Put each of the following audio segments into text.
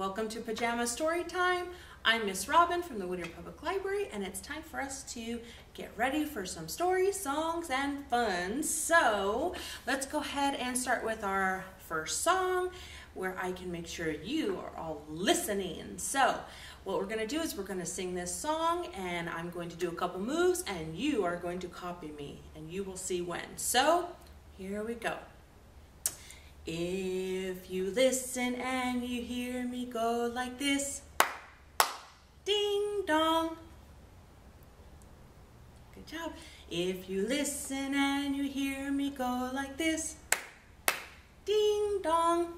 Welcome to Pajama Story Time. I'm Miss Robin from the Whittier Public Library, and it's time for us to get ready for some stories, songs, and fun. So let's go ahead and start with our first song where I can make sure you are all listening. So what we're going to do is we're going to sing this song, and I'm going to do a couple moves, and you are going to copy me, and you will see when. So here we go. If you listen and you hear me go like this, ding dong. Good job. If you listen and you hear me go like this, ding dong.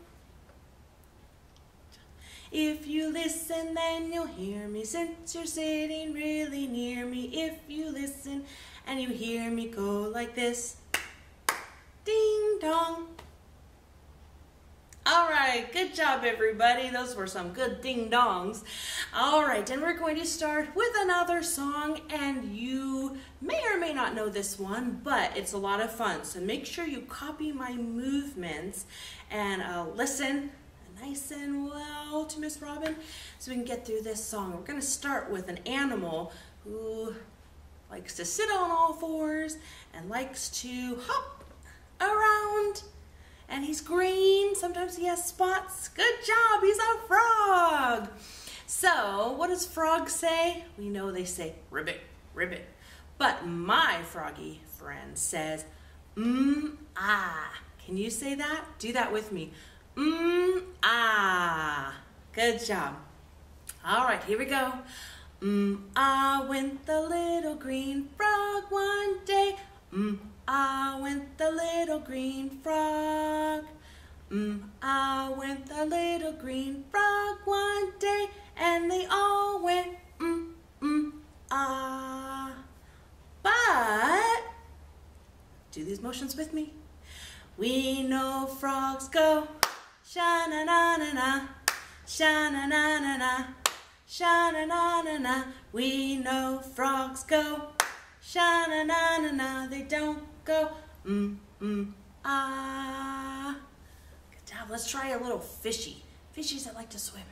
If you listen, then you'll hear me since you're sitting really near me. If you listen and you hear me go like this, ding dong. Good job, everybody. Those were some good ding dongs. All right, and we're going to start with another song, and you may or may not know this one, but it's a lot of fun. So make sure you copy my movements and uh, listen nice and well to Miss Robin so we can get through this song. We're going to start with an animal who likes to sit on all fours and likes to hop around and he's green. Sometimes he has spots. Good job, he's a frog. So, what does frogs say? We know they say ribbit, ribbit. But my froggy friend says, mmm, ah. Can you say that? Do that with me. Mmm, ah. Good job. All right, here we go. Mmm, ah went the little green frog one day. Mmm, I went the little green frog. Mm, I went the little green frog one day, and they all went mm, mm, ah. But, do these motions with me. We know frogs go sha na na na na, sha na na na na, sha na na na na. We know frogs go sha na na na na. They don't go mm mm ah. Good job. Let's try a little fishy. Fishies that like to swim.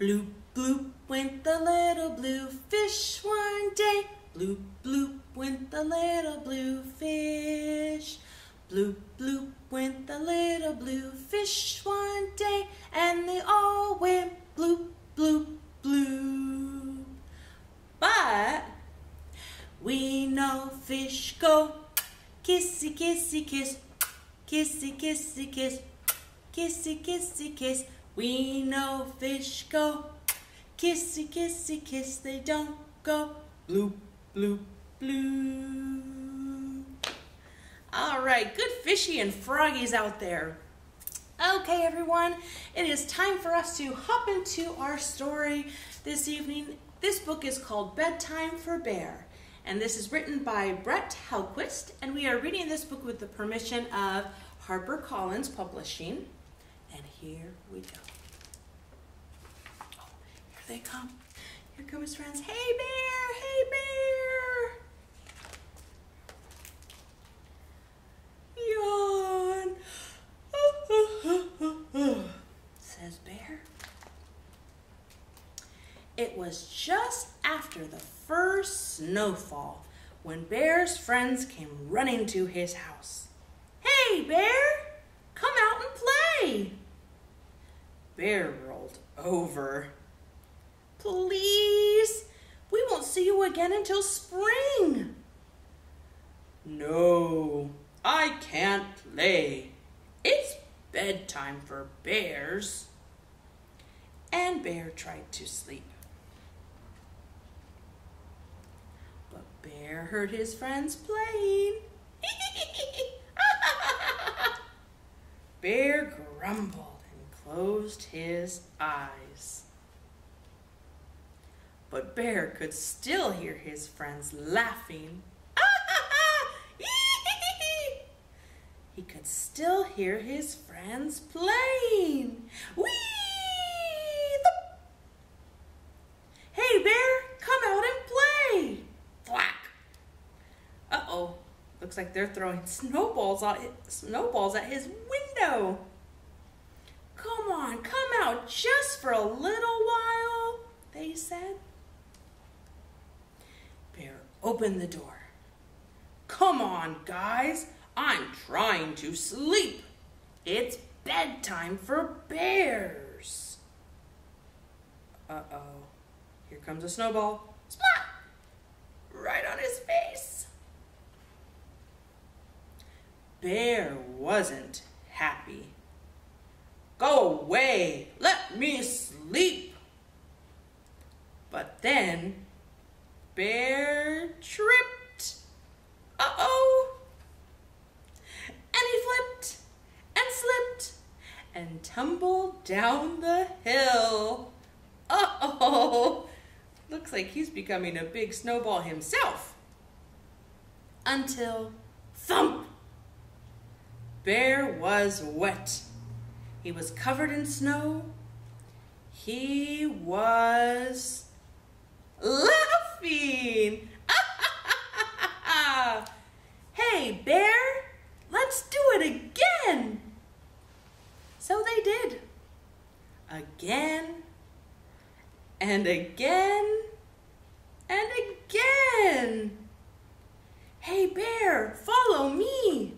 Bloop bloop went the little blue fish one day. Bloop bloop went the little blue fish. Bloop bloop went the little blue fish one day, and they all went bloop bloop bloop. But we know fish go kissy kissy kiss, kissy kissy kiss, kissy kissy kiss. We know fish go kissy kissy kiss. They don't go bloop bloop bloop. All right, good fishy and froggies out there. Okay, everyone, it is time for us to hop into our story this evening. This book is called Bedtime for Bear and this is written by Brett Helquist, and we are reading this book with the permission of HarperCollins Publishing. And here we go. Oh, here they come. Here come his friends. Hey, Bear! Hey, Bear! Yawn! Says Bear. It was just after the first snowfall when Bear's friends came running to his house. Hey, Bear, come out and play. Bear rolled over. Please, we won't see you again until spring. No, I can't play. It's bedtime for bears. And Bear tried to sleep. Bear heard his friends playing. Bear grumbled and closed his eyes. But Bear could still hear his friends laughing. he could still hear his friends playing. Whee! Hey, Bear, come out and play. Uh-oh. Looks like they're throwing snowballs snowballs at his window. Come on, on, come out just for a little while, they said. Bear opened the door. Come on, guys, I'm trying to sleep. It's bedtime for bears. Uh-oh. Here comes a snowball. Splat! Right on his face. Bear wasn't happy. Go away! Let me sleep! But then Bear tripped. Uh-oh! And he flipped and slipped and tumbled down the hill. Uh-oh! Looks like he's becoming a big snowball himself. Until thump! Bear was wet. He was covered in snow. He was laughing. hey, Bear, let's do it again. So they did. Again and again and again. Hey, Bear, follow me.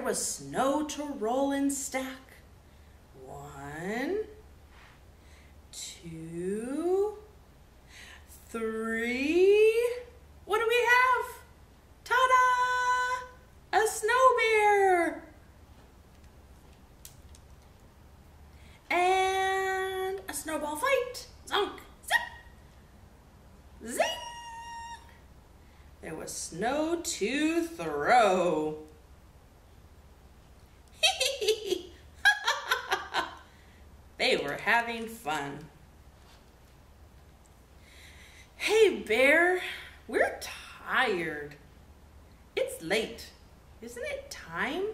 There was snow to roll and stack. One, two, three. What do we have? Ta-da! A snow bear! And a snowball fight. Zonk, zip, zing! There was snow to throw. they were having fun. Hey, Bear, we're tired. It's late. Isn't it time?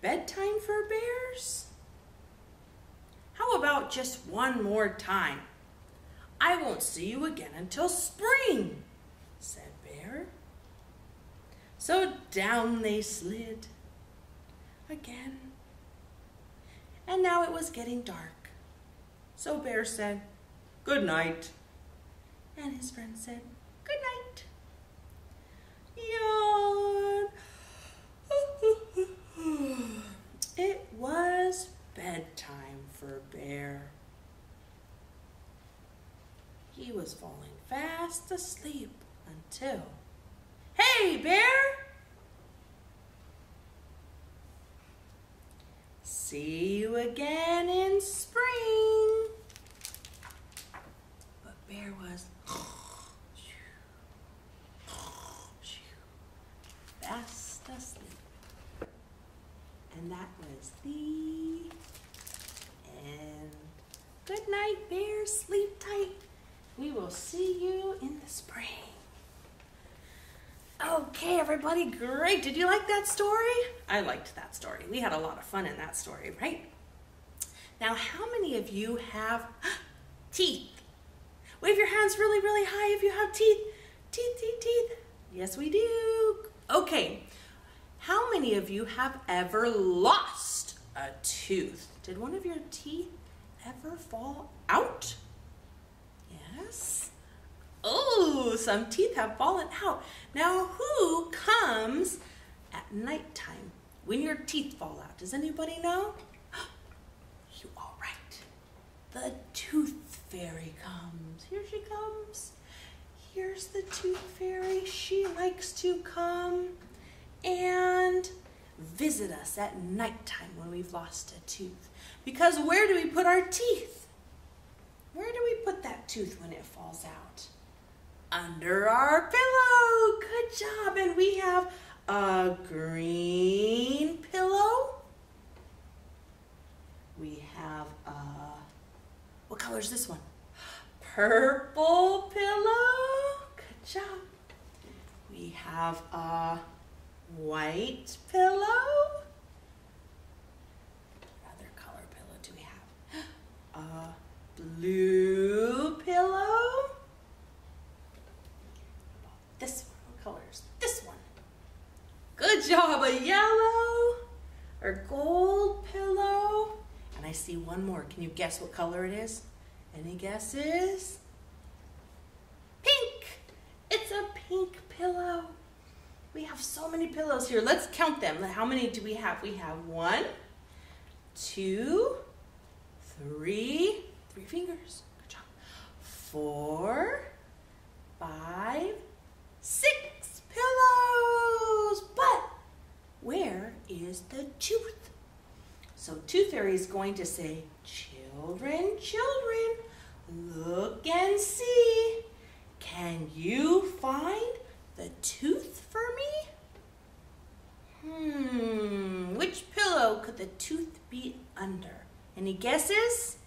Bedtime for bears? How about just one more time? I won't see you again until spring, said Bear. So down they slid again. And now it was getting dark. So Bear said, Good night. And his friend said, Good night. Yawn. it was bedtime for Bear. He was falling fast asleep until, Hey, Bear! See you again in spring. But Bear was fast asleep. And that was the end. Good night, Bear. Sleep tight. We will see you in the spring. Okay, everybody, great. Did you like that story? I liked that story. We had a lot of fun in that story, right? Now, how many of you have teeth? Wave your hands really, really high if you have teeth. Teeth, teeth, teeth. Yes, we do. Okay, how many of you have ever lost a tooth? Did one of your teeth ever fall out? Yes. Oh, some teeth have fallen out. Now, who comes at nighttime when your teeth fall out? Does anybody know? You all right. The tooth fairy comes. Here she comes. Here's the tooth fairy. She likes to come and visit us at nighttime when we've lost a tooth. Because where do we put our teeth? Where do we put that tooth when it falls out? Under our pillow. Good job. And we have a green pillow. We have a, what color is this one? Purple pillow. Good job. We have a white pillow. What other color pillow do we have? A blue pillow. This one, what color is this one? Good job, a yellow or gold pillow. And I see one more. Can you guess what color it is? Any guesses? Pink! It's a pink pillow. We have so many pillows here. Let's count them. How many do we have? We have one, two, three, three fingers. Good job. Four, five, six pillows. But where is the tooth? So Tooth Fairy is going to say, children, children, look and see. Can you find the tooth for me? Hmm, which pillow could the tooth be under? Any guesses?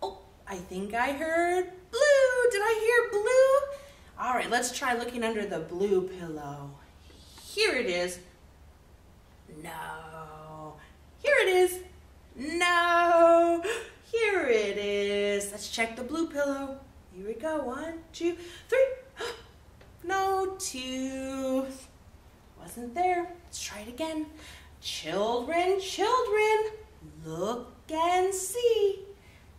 Oh, I think I heard blue. Did I hear blue? All right, let's try looking under the blue pillow. Here it is. No. Here it is. No. Here it is. Let's check the blue pillow. Here we go. One, two, three. No tooth. Wasn't there. Let's try it again. Children, children, look and see.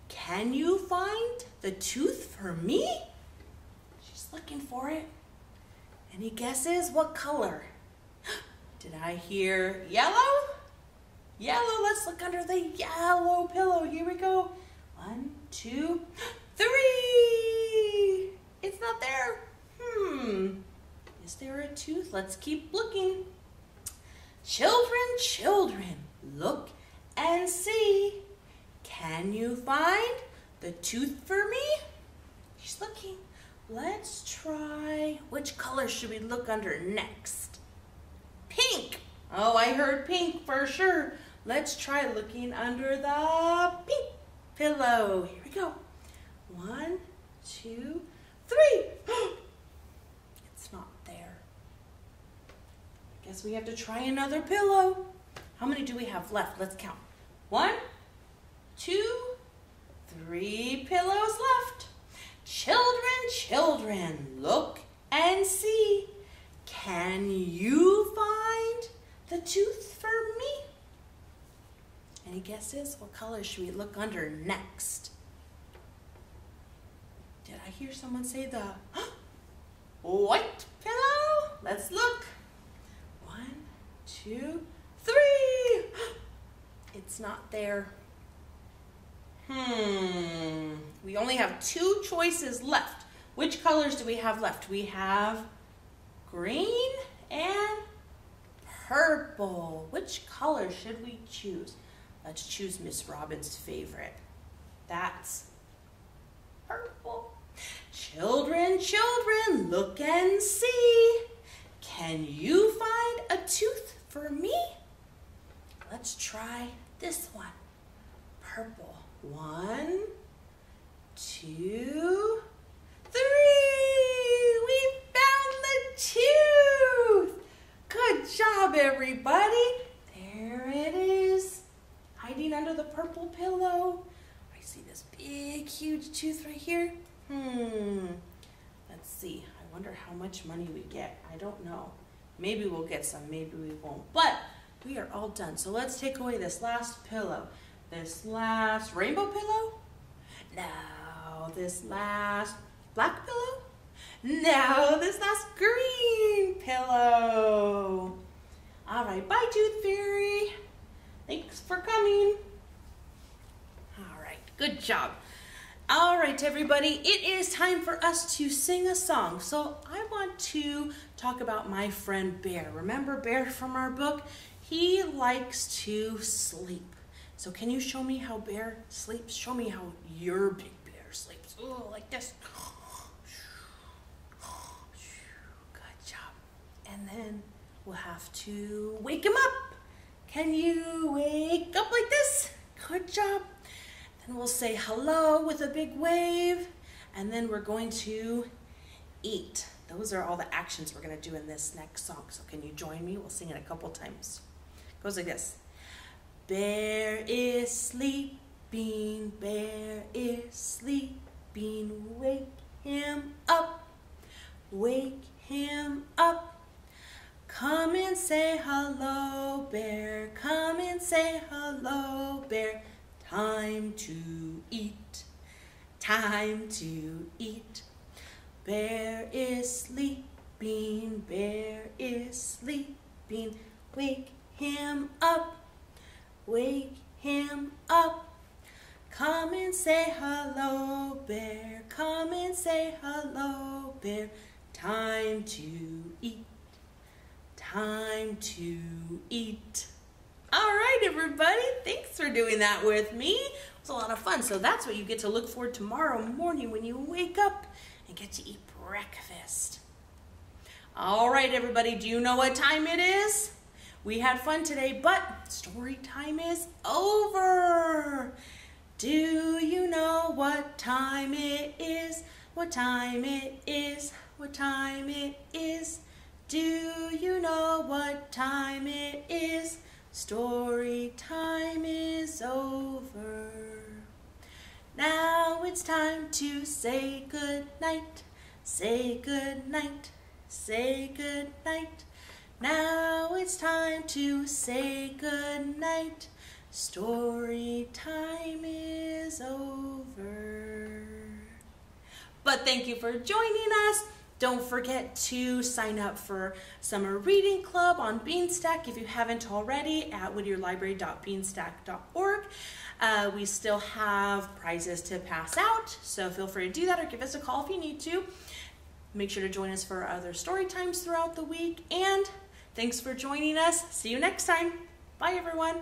Can you find the tooth for me? She's looking for it. Any guesses? What color? Did I hear yellow? Yellow, let's look under the yellow pillow. Here we go. One, two, three. It's not there. Hmm. Is there a tooth? Let's keep looking. Children, children, look and see. Can you find the tooth for me? She's looking. Let's try. Which color should we look under next? Pink. Oh, I heard pink for sure. Let's try looking under the pink pillow. Here we go. One, two, three. it's not there. I guess we have to try another pillow. How many do we have left? Let's count. One, two, three pillows left. Children, children, look and see. Can you find the tooth for me? Any guesses? What color should we look under next? Did I hear someone say the white pillow? Let's look. One, two, three. It's not there. Hmm. We only have two choices left. Which colors do we have left? We have green and purple. Which color should we choose? Let's choose Miss Robin's favorite. That's purple. Children, children, look and see. Can you find a tooth for me? Let's try this one. Purple. One, two, three. We found the tooth. Good job, everybody. There it is, hiding under the purple pillow. I see this big, huge tooth right here. Hmm. Let's see. I wonder how much money we get. I don't know. Maybe we'll get some, maybe we won't. But we are all done. So let's take away this last pillow. This last rainbow pillow? No. This last black pillow? No. This last green pillow. All right. Bye, Tooth Fairy. Thanks for coming. All right. Good job. All right, everybody, it is time for us to sing a song. So I want to talk about my friend Bear. Remember Bear from our book? He likes to sleep. So can you show me how Bear sleeps? Show me how your big bear sleeps. Oh, like this. Good job. And then we'll have to wake him up. Can you wake up like this? Good job. Then we'll say hello with a big wave. And then we're going to eat. Those are all the actions we're going to do in this next song. So can you join me? We'll sing it a couple times. It goes like this. Bear is sleeping, bear is sleeping. Wake him up, wake him say hello, bear. Time to eat. Time to eat. Bear is sleeping. Bear is sleeping. Wake him up. Wake him up. Come and say hello, bear. Come and say hello, bear. Time to eat. Time to eat. All right, everybody. Thanks for doing that with me. It was a lot of fun. So that's what you get to look for tomorrow morning when you wake up and get to eat breakfast. All right, everybody. Do you know what time it is? We had fun today, but story time is over. Do you know what time it is? What time it is? What time it is? Do you know what time it is? Story time is over. Now it's time to say good night. Say good night. Say good night. Now it's time to say good night. Story time is over. But thank you for joining us. Don't forget to sign up for Summer Reading Club on Beanstack if you haven't already at whittierlibrary.beanstack.org. Uh, we still have prizes to pass out, so feel free to do that or give us a call if you need to. Make sure to join us for other story times throughout the week. And thanks for joining us. See you next time. Bye, everyone.